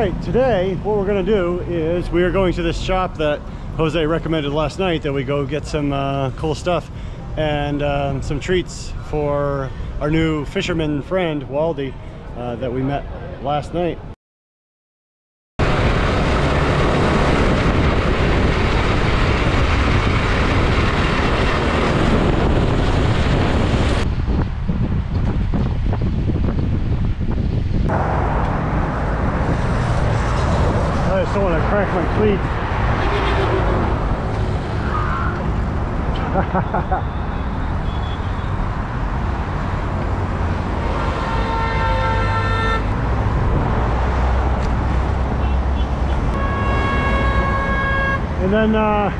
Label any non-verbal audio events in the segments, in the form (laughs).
right, today what we're gonna do is we are going to this shop that Jose recommended last night that we go get some uh, cool stuff and um, some treats for our new fisherman friend Waldy uh, that we met last night. I crack my cleats. And then, uh,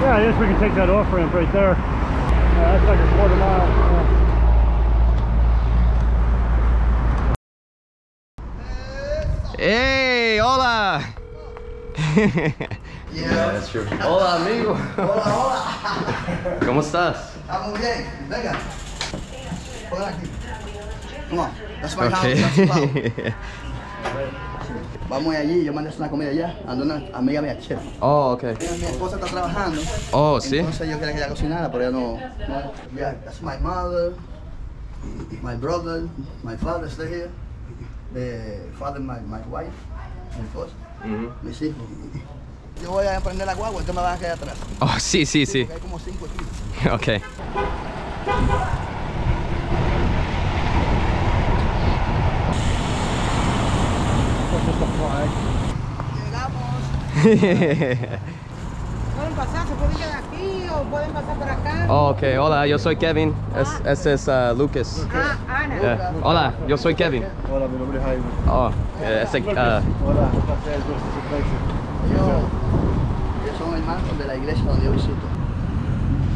yeah, I guess we can take that off ramp right there. Yeah, that's like a quarter mile. ¡Hey! ¡Hola! Yeah. that's true. Hola, amigo. Hola, hola. (laughs) ¿Cómo estás? Ah, muy bien. Venga. Pongan aquí. Come on. That's my house. That's my house. Okay. (laughs) Vamos allí. Yo mandé una comida allá. Ando una amiga mía, chef. oh, okay. Mi esposa está trabajando. Oh, sí. Entonces yo quería que ella cocinara, pero ella no. no. Yeah, that's my mother, my brother, my father stay here. The father, my, my wife, mi esposa, Mhm. mis hijos. Yo voy a emprender la guagua, entonces me van a quedar atrás. Oh, sí, sí, sí. Porque hay como cinco aquí. Flag. (laughs) Llegamos. (laughs) Pasar, se pueden quedar aquí o pueden pasar por acá. Oh, okay. Hola, yo soy Kevin. Es, ese es uh, Lucas. Ah, Ana. Yeah. Hola, yo soy Kevin. Hola, mi nombre es Jaime. Oh, ese, uh, Hola, un placer. Yo, ellos son hermanos de la iglesia donde yo visito.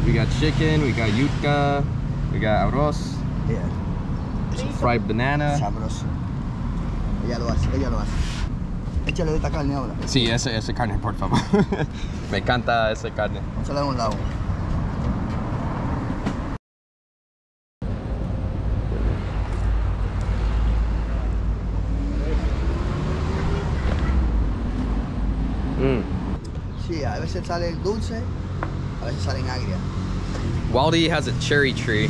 we got chicken, we got yuca, we got arroz, Yeah. fried banana. Sabroso. Ella lo hace, ella lo hace. Échale de esta carne ahora. Sí, ese, ese carne, por favor. (laughs) Me encanta ese carne. Échale a un lado. Mm. Sí, a veces sale dulce, a veces salen agria. Waldy has a cherry tree,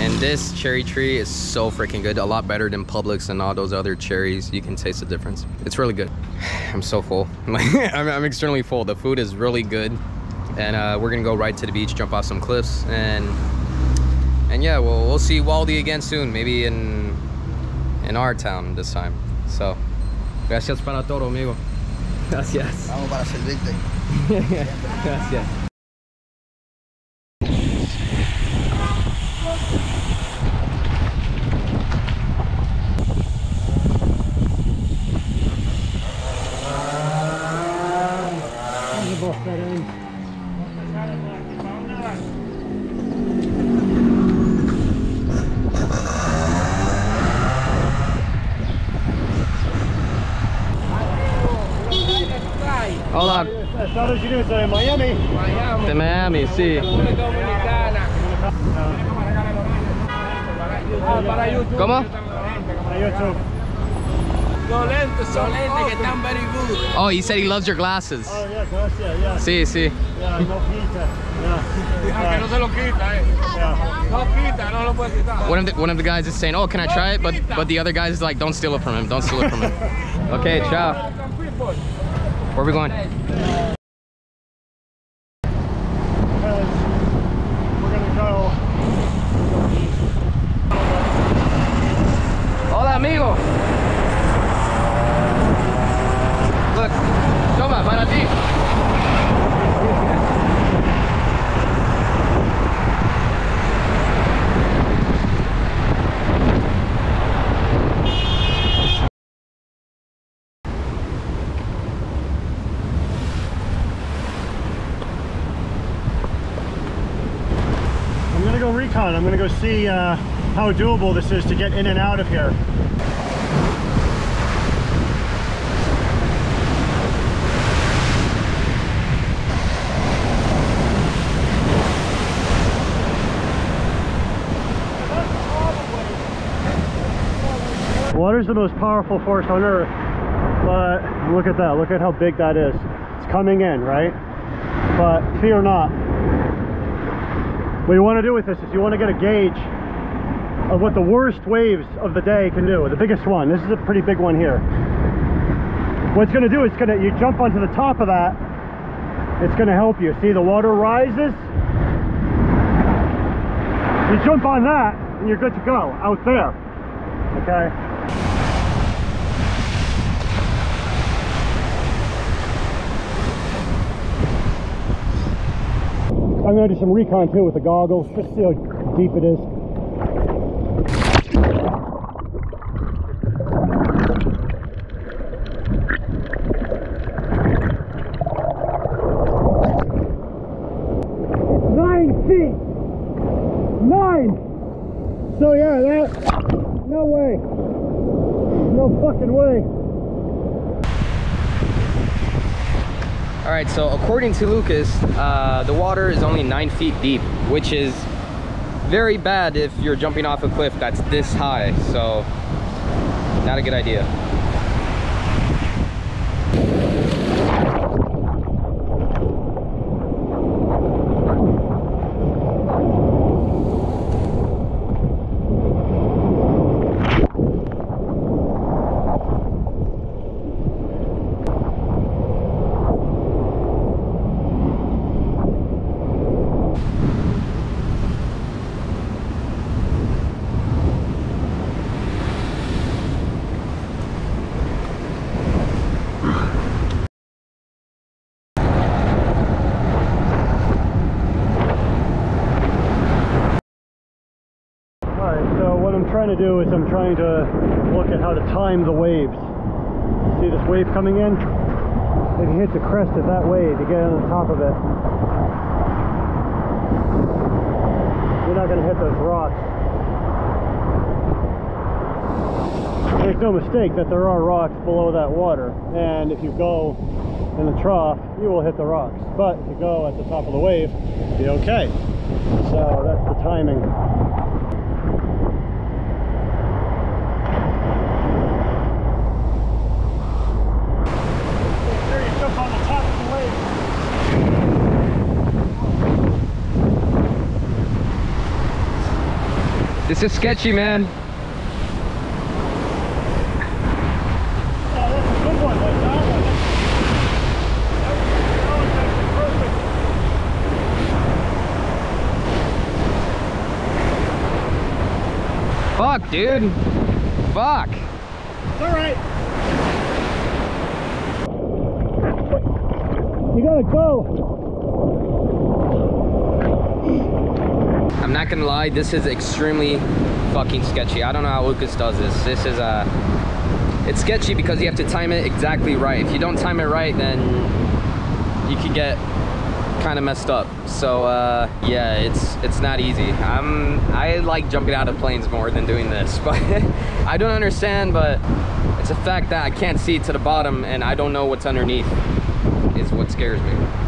and this cherry tree is so freaking good. A lot better than Publix and all those other cherries. You can taste the difference. It's really good. (sighs) I'm so full. (laughs) I'm, I'm extremely full. The food is really good, and uh, we're gonna go right to the beach, jump off some cliffs, and and yeah, we'll we'll see Waldy again soon. Maybe in in our town this time. So, gracias para todo, amigo. (laughs) Gracias. Vamos para servirte. (laughs) Gracias. Sí. ¿Cómo? Para YouTube. Los lentes que están very good. Oh, he said he loves your glasses. Oh, yeah, gracias, yeah. Sí, sí. Yeah, no pizza. Yeah. Aunque no se lo quita, eh. Yeah. No quita, no lo puede quitar. One of the one of the guys is saying, "Oh, can I try it?" But but the other guy is like, "Don't steal it from him. Don't steal it from him." (laughs) Okay, ciao. Where are we going? Because we're gonna go. Hola, amigo. Look, toma para ti. I'm I'm gonna go see uh, how doable this is to get in and out of here. Water is the most powerful force on earth. But look at that. Look at how big that is. It's coming in, right? But fear not. What you want to do with this is you want to get a gauge of what the worst waves of the day can do. The biggest one. This is a pretty big one here. What it's going to do is going to you jump onto the top of that. It's going to help you. See the water rises. You jump on that and you're good to go out there. Okay. I'm gonna do some recon too with the goggles, just to see how deep it is. It's nine feet! Nine! So yeah, that, no way. No fucking way. All right, so according to Lucas, uh, the water is only nine feet deep, which is very bad if you're jumping off a cliff that's this high. So, not a good idea. Alright, so what I'm trying to do is I'm trying to look at how to time the waves. See this wave coming in? If you hit the crest of that wave, you get on the top of it. You're not going to hit those rocks. Make no mistake that there are rocks below that water, and if you go in the trough, you will hit the rocks. But if you go at the top of the wave, be okay. So that's the timing. There you jump on the top of the wave. This is sketchy, man. Fuck, dude. Fuck. It's alright. You gotta go. I'm not gonna lie, this is extremely fucking sketchy. I don't know how Lucas does this. This is uh it's sketchy because you have to time it exactly right. If you don't time it right, then you could get kind of messed up. So uh, yeah, it's it's not easy. I'm I like jumping out of planes more than doing this, (laughs) but I don't understand. But it's a fact that I can't see to the bottom and I don't know what's underneath. Is what scares me.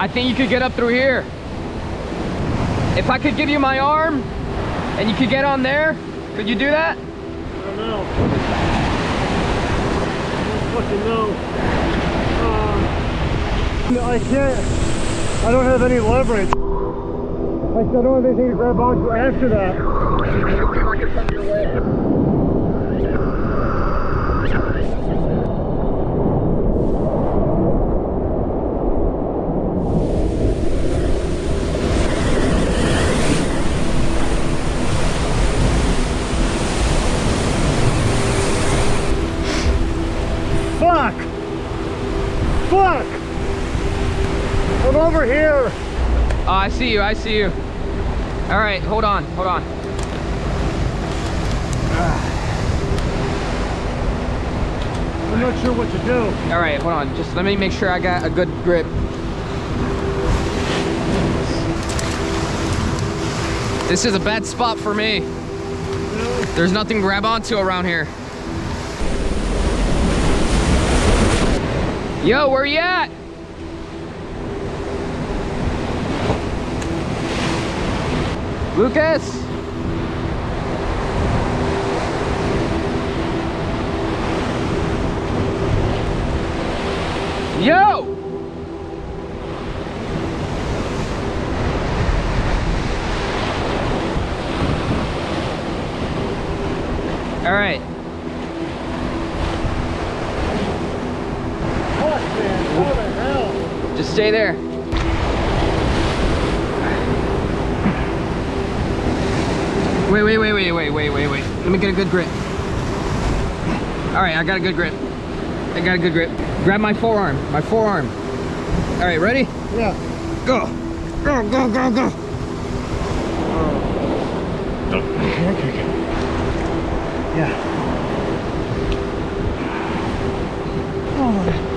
I think you could get up through here. If I could give you my arm and you could get on there, could you do that? I don't know. I don't fucking know. Um, I can't. I don't have any leverage. I don't have anything to grab onto after that. Fuck! I'm over here. Oh, I see you. I see you. All right, hold on. Hold on. I'm not sure what to do. All right, hold on. Just let me make sure I got a good grip. This is a bad spot for me. There's nothing to grab onto around here. Yo, where you at? Lucas? Yo! All right. Fuck, man. What the hell? Just stay there. Wait, wait, wait, wait, wait, wait, wait, wait. Let me get a good grip. All right, I got a good grip. I got a good grip. Grab my forearm, my forearm. All right, ready? Yeah. Go. Go, go, go, go. Oh. Okay, okay, okay. Yeah. Oh my God.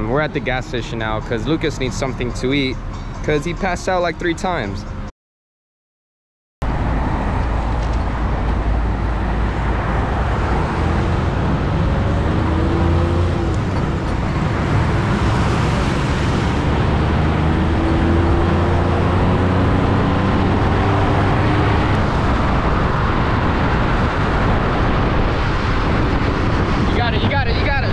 Um, we're at the gas station now because Lucas needs something to eat because he passed out like three times. You got it, you got it, you got it.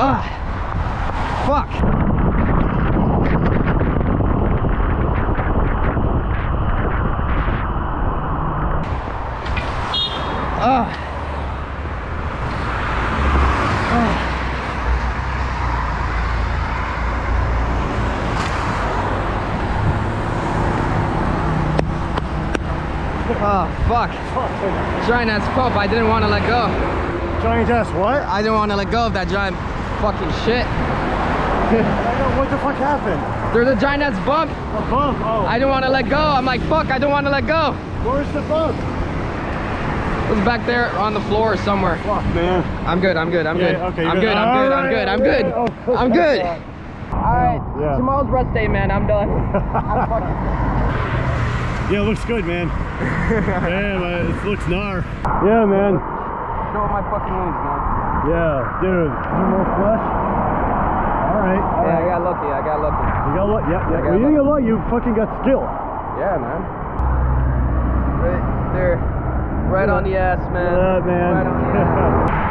Ah, fuck. Ah. Oh, fuck. Giant ass pup, I didn't want to let go. Giant ass what? I didn't want to let go of that giant fucking shit. (laughs) What the fuck happened? There's a giant ass bump. A bump? Oh. I didn't want to let go. I'm like, fuck, I don't want to let go. Where's the bump? It was back there on the floor somewhere. Fuck, man. I'm good, I'm good, I'm good. Okay, I'm good. good, I'm good, I'm Alright, good, I'm good. okay. Oh, I'm good. Alright, Yeah. tomorrow's rest day, man. I'm done. I'm fucking... (laughs) Yeah, it looks good, man. (laughs) Damn, uh, it looks gnar. Yeah, man. Show my fucking wounds, man. Yeah, dude. Some more flesh? Alright. Yeah, I got lucky, I got lucky. You got lucky? Yeah, yeah. got Well, you didn't get luck. You fucking got skill. Yeah, man. Right there. Right on the ass, man. Yeah, man. Right (laughs) on the ass.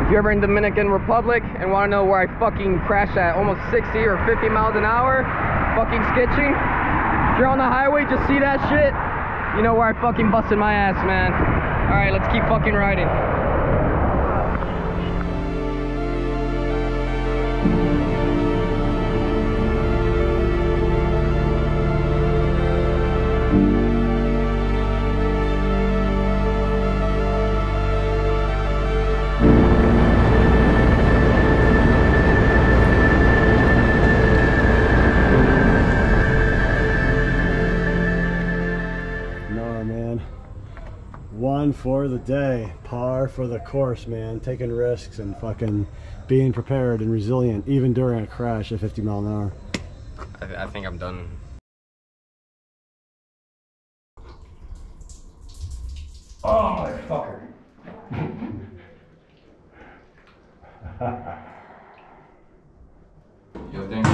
If you're ever in Dominican Republic and want to know where I fucking crashed at almost 60 or 50 miles an hour, fucking sketching, if you're on the highway, just see that shit, you know where I fucking busted my ass, man. All right, let's keep fucking riding. One for the day. Par for the course, man. Taking risks and fucking being prepared and resilient, even during a crash at 50 mile an hour. I, I think I'm done. Oh, fucker. (laughs) Yo tengo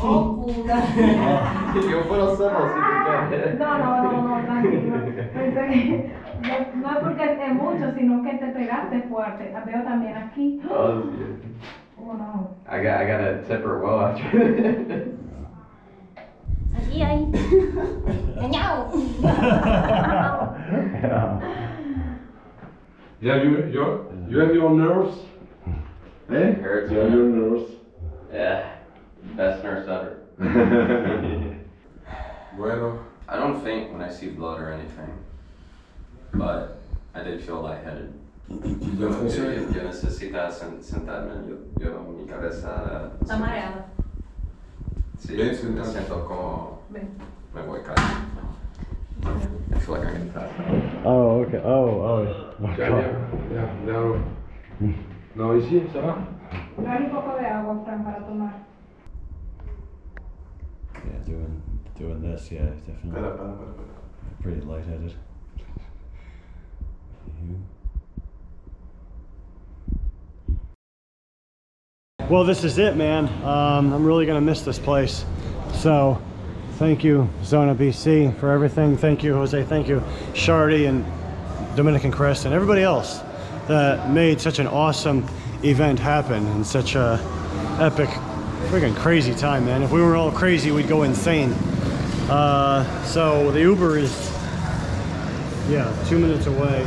¿Cómo? Yo hacerlo si tú No, no, no, no, tranquilo. Pensé que no, no es porque es mucho, sino que te pegaste fuerte. La veo también aquí. Oh, yeah. Oh, no. I got I gotta tip her well after this. Aquí hay. ¡Ñau! (laughs) Yeah, you, you, you have your nerves? Eh? Hurts. You have your nerves. Yeah. Best nurse ever. (laughs) Bueno, I don't faint when I see blood or anything. But I did feel lightheaded. Yo, yo, yo, yo necesitaba sentarme, yo, yo mi cabeza... Está mareada. Sí, Ven, me siéntate. siento como Ven. me voy a caer. I feel like I'm gonna pass out. Oh, okay. Oh, oh. oh ya, God. ya, ya, ya no. No, y sí, se va. Trae un poco de agua, Fran, para tomar. Yeah, doing doing this. Yeah, definitely. Espera, espera, espera, espera. Pretty lightheaded. Well, this is it, man. Um, I'm really gonna miss this place. So, thank you, Zona BC, for everything. Thank you, Jose. Thank you, Shardy and Dominican Crest and everybody else that made such an awesome event happen and such a epic, freaking crazy time, man. If we were all crazy, we'd go insane. Uh, so the Uber is, yeah, two minutes away.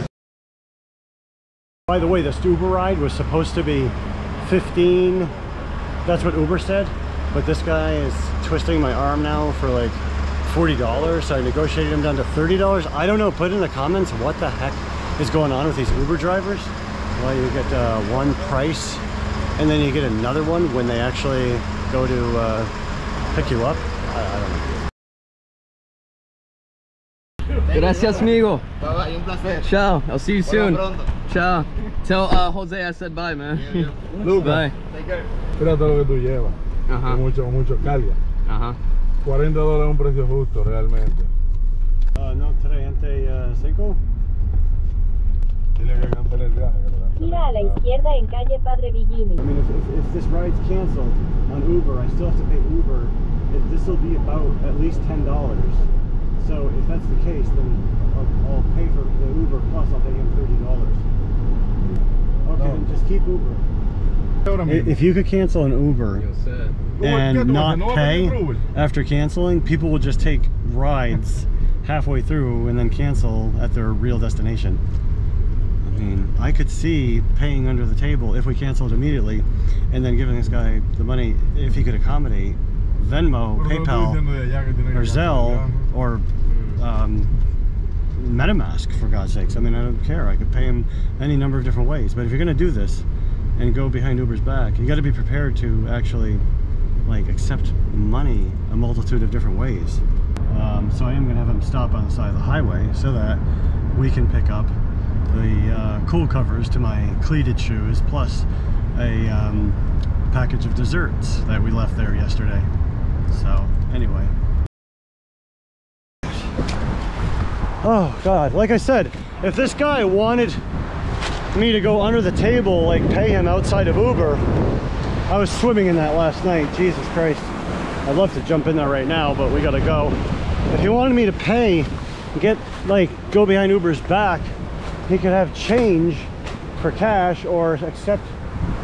By the way, this Uber ride was supposed to be 15. That's what Uber said. But this guy is twisting my arm now for like $40. So I negotiated him down to $30. I don't know. Put in the comments what the heck is going on with these Uber drivers. Well, you get uh, one price and then you get another one when they actually go to uh, pick you up. I, I don't know. Gracias, amigo. Bye-bye, un placer. Ciao. I'll see you soon. Ciao. Tell uh, Jose I said bye, man. (laughs) Bye. Take care. Mira todo lo que tú llevas. Ajá. Mucho, mucho carga. 40 dólares es un precio justo, realmente. Uh, no, 35. Gira a la izquierda en calle Padre Billini. I mean, if, if, if this ride's canceled on Uber, I still have to pay Uber. This will be about at least ten dollars. So if that's the case, then I'll, I'll pay for the Uber plus I'll pay him thirty dollars. Okay, No. then just keep Uber. If you could cancel an Uber said. ¿Qué tú and vas a hacer? not ¿No vas a pedir pay after canceling, people will just take rides (laughs) halfway through and then cancel at their real destination. I mean, I could see paying under the table if we canceled immediately and then giving this guy the money if he could accommodate Venmo, Pero lo estoy PayPal, diciendo de allá que tiene que or Zelle, or um, MetaMask, for God's sakes. I mean, I don't care. I could pay him any number of different ways. But if you're going to do this and go behind Uber's back, you got to be prepared to actually like accept money a multitude of different ways. Um, so I am going to have him stop on the side of the highway so that we can pick up the uh, cool covers to my cleated shoes plus a um, package of desserts that we left there yesterday. So anyway. Oh God, like I said, if this guy wanted me to go under the table, like pay him outside of Uber, I was swimming in that last night, Jesus Christ. I'd love to jump in there right now, but we gotta go. If he wanted me to pay, get like, go behind Uber's back, he could have change for cash or accept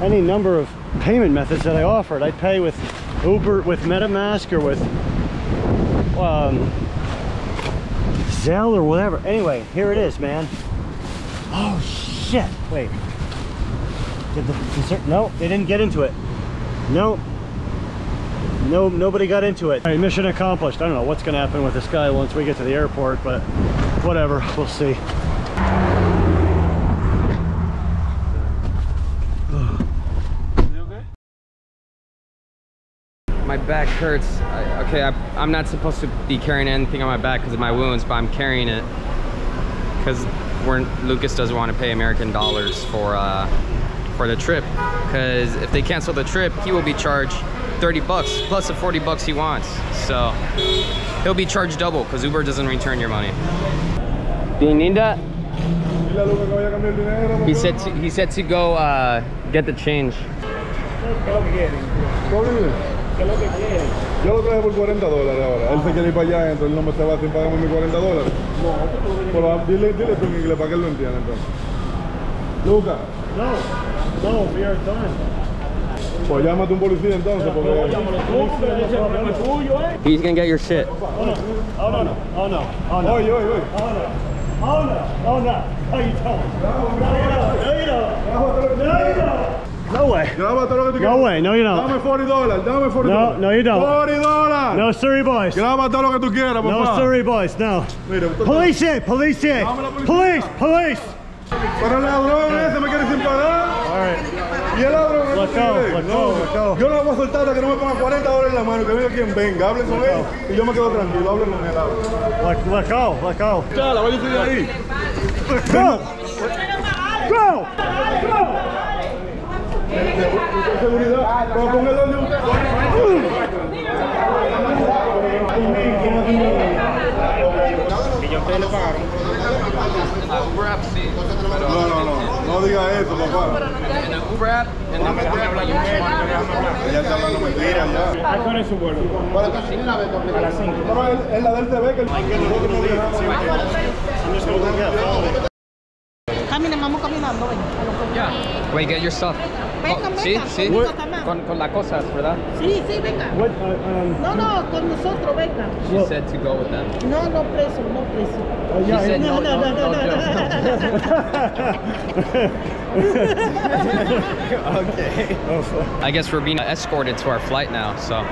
any number of payment methods that I offered. I'd pay with Uber, with MetaMask or with um, Zelle or whatever. Anyway, here it is, man. Oh shit! Wait. Did the dessert? No, they didn't get into it. No. No, nobody got into it. All right, mission accomplished. I don't know what's gonna happen with this guy once we get to the airport, but whatever. We'll see. My back hurts. I, okay, I, I'm not supposed to be carrying anything on my back because of my wounds, but I'm carrying it because Lucas doesn't want to pay American dollars for uh, for the trip. Because if they cancel the trip, he will be charged 30 bucks plus the 40 bucks he wants. So he'll be charged double because Uber doesn't return your money. Bienvenida. Dile a Luca que vaya a cambiar el dinero. He said to, he said to go uh, get the change. ¿Qué es lo que quieren? Yo lo traje por 40 dólares ahora. Él se quiere ir para allá adentro, él no me se va sin pagarme mis 40 dólares. No, Pero dile, dile tú en inglés para que él lo entienda entonces. Lucas, No, no, we are done. pues llámate un policía entonces porque... He's gonna get your shit. Oh no, oh no, no, oh no, oh no. Oye, oye, oye. Oh no, oh no, oh no. Oh, you don't. No, you don't. No, you don't. No, No way. Graba todo lo que tú No quieras. way, no you Dame don't. 40 dólares, dame 40 No, dólares. no, you don't. 40 dólares. No, sorry, boys. Graba todo lo que tú quieras, papá. No, sorry, boys, no. Mira, Police it, police it. Dame. Police, police. Pero el ladrón ese me quiere sin pagar. All right. Y el ladrón Let ese go, quiere. let No, go, let go. Yo no voy a soltar hasta que no me ponga 40 dólares en la mano. Que venga quien venga, hablen con él. Y yo me quedo tranquilo, hablen con él. Let, let go, let go. Chala, vaya usted de ahí. Go. Go. Seguridad. Pero con el donde usted. No, no, no. No diga eso, papá. en el Uber app, en el Uber Ya está hablando mentiras ya. ¿A cuál es su vuelo? A las 5. Pero él la del TV que no. Get your stuff. Venga, Oh, sí, venga, sí. con Satanás. Con, con las cosas, ¿verdad? Sí, sí, venga. What, uh, um, No, no, con nosotros, venga. She said to go with them. No, no preso, no preso. uh, She said yeah. no, no, no, no, (laughs) (laughs) okay. Oh, fuck. I guess we're being escorted to our flight now, so.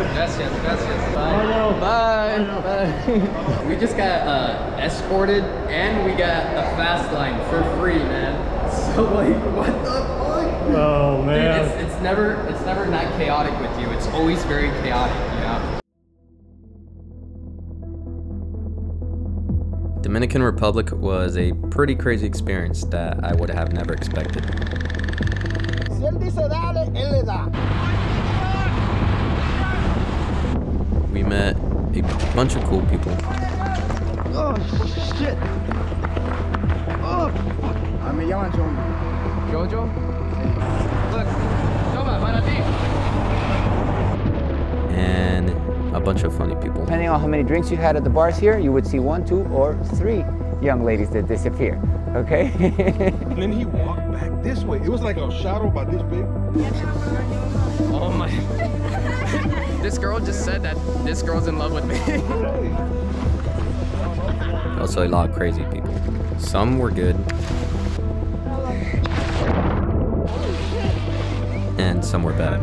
Gracias, gracias. Bye. Bye. Bye. (laughs) we just got uh, escorted and we got a fast line for free, man. So like, what the fuck? Oh Dude, man. it's, it's never it's never not chaotic with you. It's always very chaotic, you know. Dominican Republic was a pretty crazy experience that I would have never expected. We met a bunch of cool people. Oh, shit. Oh, fuck. A me llaman John. Jojo? Look, toma, para ti. And a bunch of funny people. Depending on how many drinks you had at the bars here, you would see one, two, or three young ladies that disappear. Okay? (laughs) And then he walked back this way. It was like a shadow about this big. Oh my. This girl just said that this girl's in love with me. (laughs) also, a lot of crazy people. Some were good. And some were bad.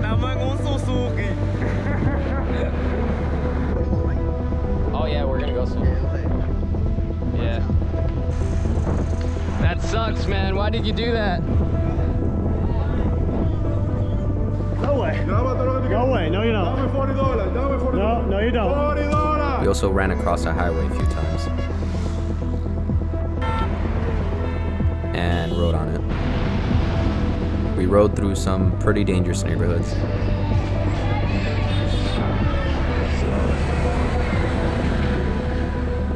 oh, yeah, we're gonna go soon. Yeah. That sucks, man. Why did you do that? No way. No way. No, you don't. Dame 40 dólares, dame 40 No, no, you don't. We also ran across a highway a few times. And rode on it. We rode through some pretty dangerous neighborhoods.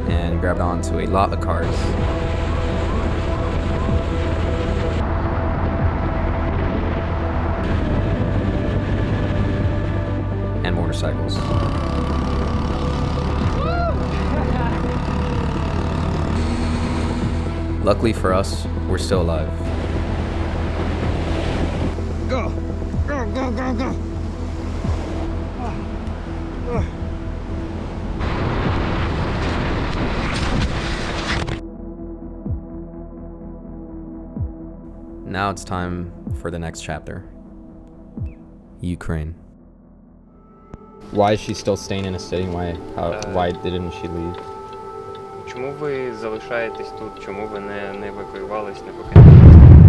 And grabbed onto a lot of cars. Motorcycles. Luckily for us, we're still alive. Go. Go, go, go, go. Now it's time for the next chapter Ukraine. Why is she still staying in a city? Why, how, why didn't she leave? Чому ви залишаєтесь тут? Чому ви не, не евакуювались, не покинули?